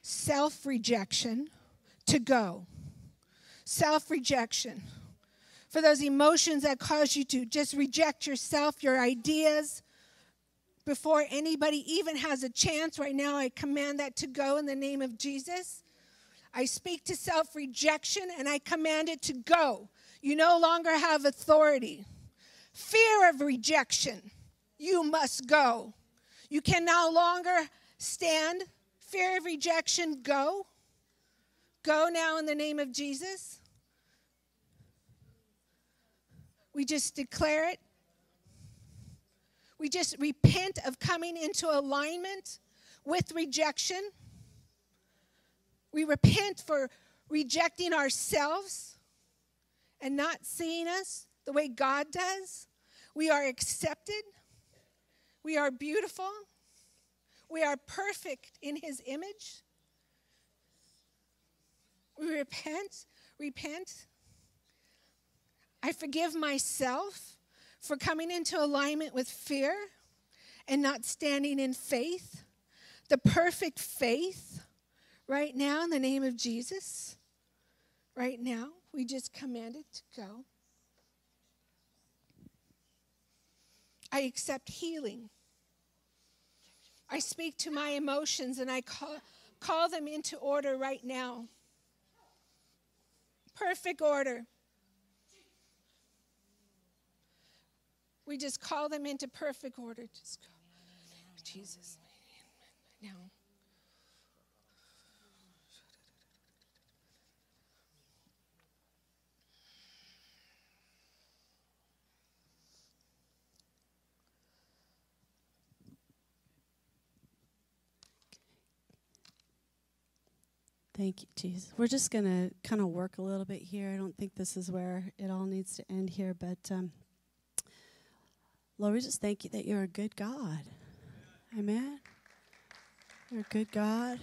self rejection to go. Self rejection. For those emotions that cause you to just reject yourself, your ideas, before anybody even has a chance right now, I command that to go in the name of Jesus. I speak to self rejection and I command it to go. You no longer have authority. Fear of rejection, you must go. You can no longer stand. Fear of rejection, go. Go now in the name of Jesus. We just declare it. We just repent of coming into alignment with rejection. We repent for rejecting ourselves and not seeing us the way God does. We are accepted. We are beautiful. We are perfect in His image. We repent, repent. I forgive myself for coming into alignment with fear and not standing in faith. The perfect faith right now in the name of Jesus. Right now, we just command it to go. I accept healing. I speak to my emotions and I call, call them into order right now. Perfect order. We just call them into perfect order. Just go. Jesus. Now. Thank you, Jesus. We're just going to kind of work a little bit here. I don't think this is where it all needs to end here, but um, Lord, we just thank you that you're a good God. Amen. You're a good God.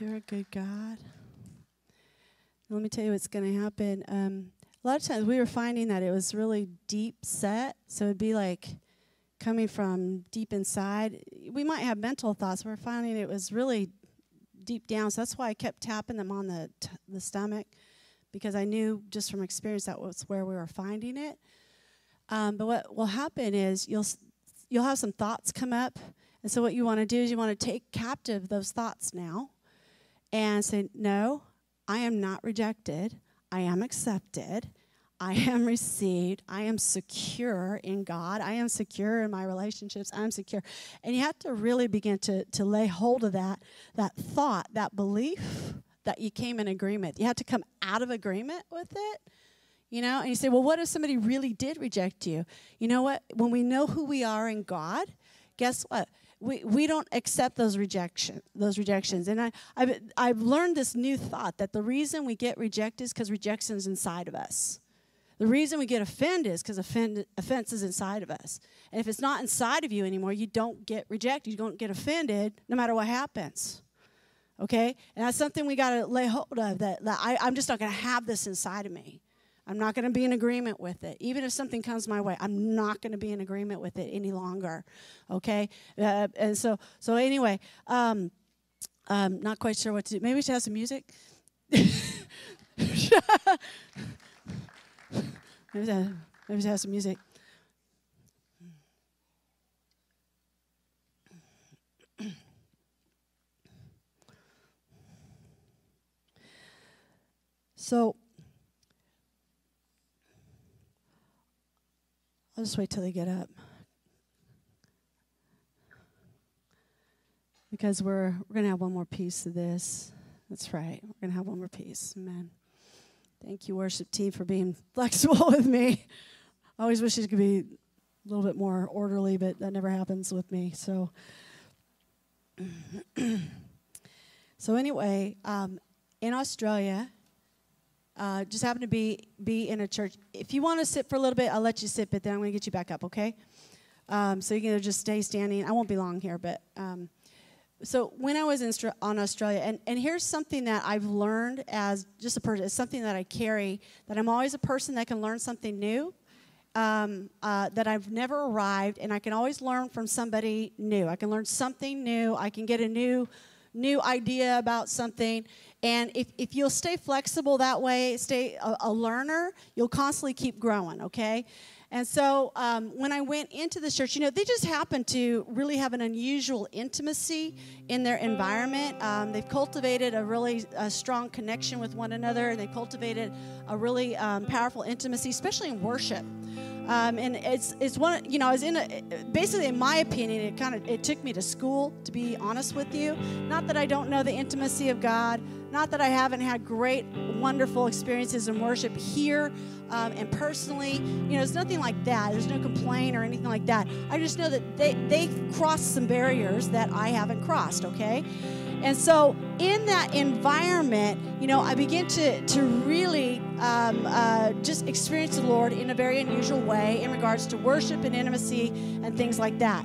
You're a good God. Let me tell you what's going to happen. Um, a lot of times we were finding that it was really deep set, so it'd be like coming from deep inside. We might have mental thoughts. We're finding it was really deep down. So that's why I kept tapping them on the t- the stomach because I knew just from experience that was where we were finding it. Um, but what will happen is you'll you'll have some thoughts come up, and so what you want to do is you want to take captive those thoughts now, and say, "No, I am not rejected. I am accepted." I am (laughs) received. I am secure in God. I am secure in my relationships. I'm secure. And you have to really begin to, to lay hold of that, that thought, that belief that you came in agreement. You had to come out of agreement with it. You know, and you say, well, what if somebody really did reject you? You know what? When we know who we are in God, guess what? We, we don't accept those rejection those rejections and I, I've, I've learned this new thought that the reason we get rejected is because rejection is inside of us the reason we get offended is because offend, offense is inside of us. And if it's not inside of you anymore, you don't get rejected. You don't get offended no matter what happens. Okay? And that's something we got to lay hold of that, that I, I'm just not going to have this inside of me. I'm not going to be in agreement with it. Even if something comes my way, I'm not going to be in agreement with it any longer. Okay? Uh, and so, so anyway, um, I'm not quite sure what to do. Maybe we should have some music. (laughs) Maybe that, maybe have some music. So I'll just wait till they get up. Because we're we're gonna have one more piece of this. That's right. We're gonna have one more piece. Amen. Thank you, worship team, for being (laughs) flexible with me. I always wish it could be a little bit more orderly, but that never happens with me. So, (clears throat) so anyway, um, in Australia, uh, just happened to be be in a church. If you want to sit for a little bit, I'll let you sit, but then I'm going to get you back up, okay? Um, so you can just stay standing. I won't be long here, but. Um, so when I was in on Australia, and, and here's something that I've learned as just a person, it's something that I carry, that I'm always a person that can learn something new, um, uh, that I've never arrived, and I can always learn from somebody new. I can learn something new. I can get a new new idea about something. And if, if you'll stay flexible that way, stay a, a learner, you'll constantly keep growing, okay? And so um, when I went into the church, you know, they just happen to really have an unusual intimacy in their environment. Um, they've cultivated a really a strong connection with one another. and They cultivated a really um, powerful intimacy, especially in worship. Um, and it's it's one you know I was in a basically in my opinion it kind of it took me to school to be honest with you not that I don't know the intimacy of God Not that I haven't had great, wonderful experiences in worship here um, and personally. You know, it's nothing like that. There's no complaint or anything like that. I just know that they, they crossed some barriers that I haven't crossed, okay? And so, in that environment, you know, I begin to, to really um, uh, just experience the Lord in a very unusual way in regards to worship and intimacy and things like that.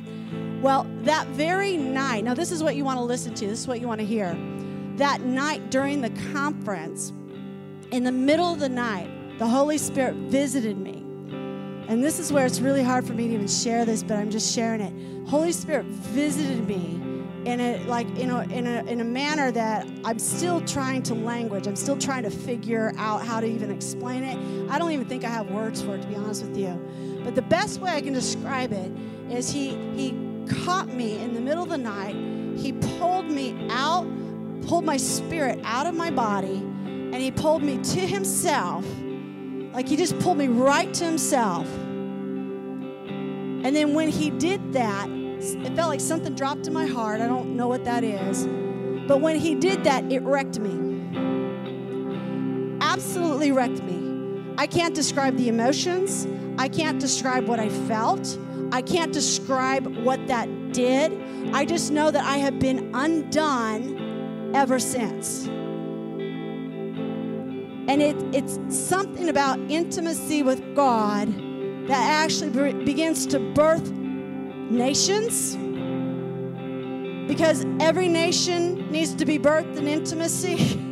Well, that very night, now this is what you want to listen to, this is what you want to hear. That night during the conference, in the middle of the night, the Holy Spirit visited me. And this is where it's really hard for me to even share this, but I'm just sharing it. Holy Spirit visited me in a like in a, in a in a manner that I'm still trying to language. I'm still trying to figure out how to even explain it. I don't even think I have words for it to be honest with you. But the best way I can describe it is he he caught me in the middle of the night. He pulled me out, pulled my spirit out of my body, and he pulled me to himself. Like he just pulled me right to himself. And then when he did that, it felt like something dropped in my heart. I don't know what that is. But when he did that, it wrecked me. Absolutely wrecked me. I can't describe the emotions. I can't describe what I felt. I can't describe what that did. I just know that I have been undone ever since. And it, it's something about intimacy with God that actually begins to birth nations because every nation needs to be birthed in intimacy. (laughs)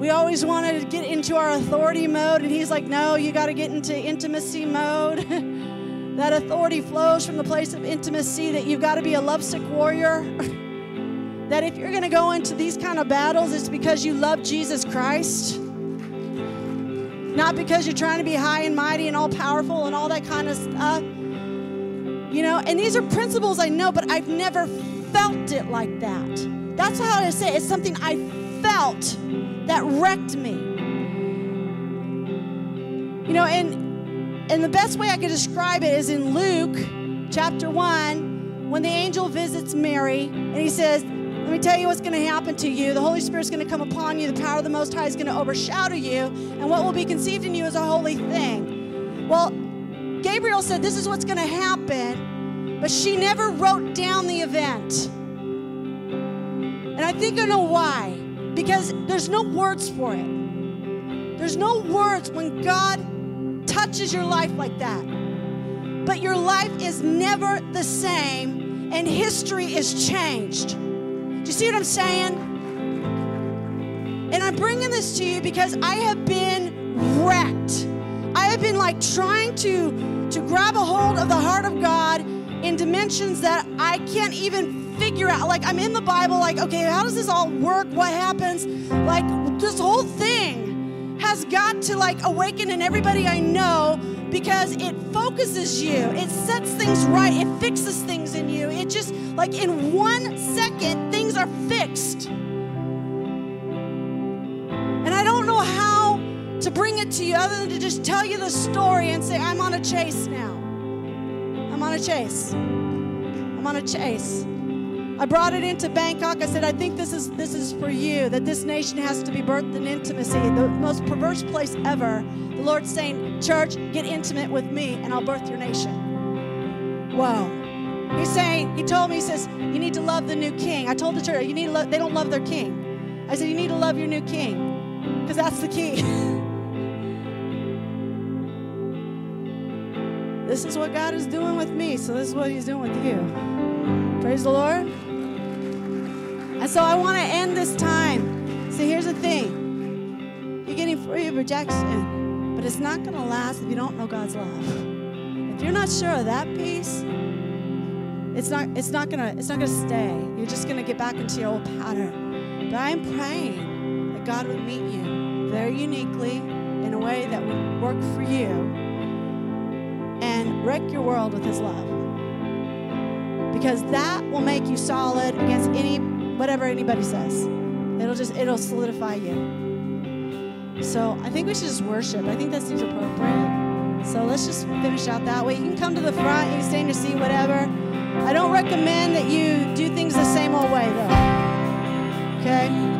We always wanted to get into our authority mode, and he's like, No, you got to get into intimacy mode. (laughs) that authority flows from the place of intimacy, that you've got to be a lovesick warrior. (laughs) that if you're going to go into these kind of battles, it's because you love Jesus Christ. Not because you're trying to be high and mighty and all powerful and all that kind of stuff. You know, and these are principles I know, but I've never felt it like that. That's how I say it. it's something I felt that wrecked me. You know, and and the best way I could describe it is in Luke chapter 1 when the angel visits Mary and he says, let me tell you what's going to happen to you. The Holy Spirit's going to come upon you. The power of the Most High is going to overshadow you. And what will be conceived in you is a holy thing. Well, Gabriel said, This is what's going to happen, but she never wrote down the event. And I think I know why. Because there's no words for it. There's no words when God touches your life like that. But your life is never the same, and history is changed. Do you see what I'm saying? And I'm bringing this to you because I have been wrecked. I have been like trying to, to grab a hold of the heart of God in dimensions that I can't even figure out. Like, I'm in the Bible, like, okay, how does this all work? What happens? Like, this whole thing has got to like awaken in everybody I know because it focuses you, it sets things right, it fixes things in you. It just, like, in one second, things are fixed. To bring it to you other than to just tell you the story and say, I'm on a chase now. I'm on a chase. I'm on a chase. I brought it into Bangkok. I said, I think this is this is for you, that this nation has to be birthed in intimacy. The most perverse place ever. The Lord's saying, Church, get intimate with me and I'll birth your nation. Whoa. He's saying, he told me, he says, you need to love the new king. I told the church, you need to they don't love their king. I said, you need to love your new king. Because that's the key. (laughs) this is what God is doing with me, so this is what he's doing with you. Praise the Lord. And so I want to end this time. See, here's the thing you're getting free of rejection, but it's not going to last if you don't know God's love. If you're not sure of that peace, it's not, it's not gonna, it's not gonna stay. You're just gonna get back into your old pattern. But I'm praying that God would meet you very uniquely in a way that would work for you and wreck your world with his love. Because that will make you solid against any whatever anybody says. It'll just it'll solidify you. So I think we should just worship. I think that seems appropriate. So let's just finish out that way. You can come to the front, you can stay in your seat, whatever. I don't recommend that you do things the same old way though. Okay?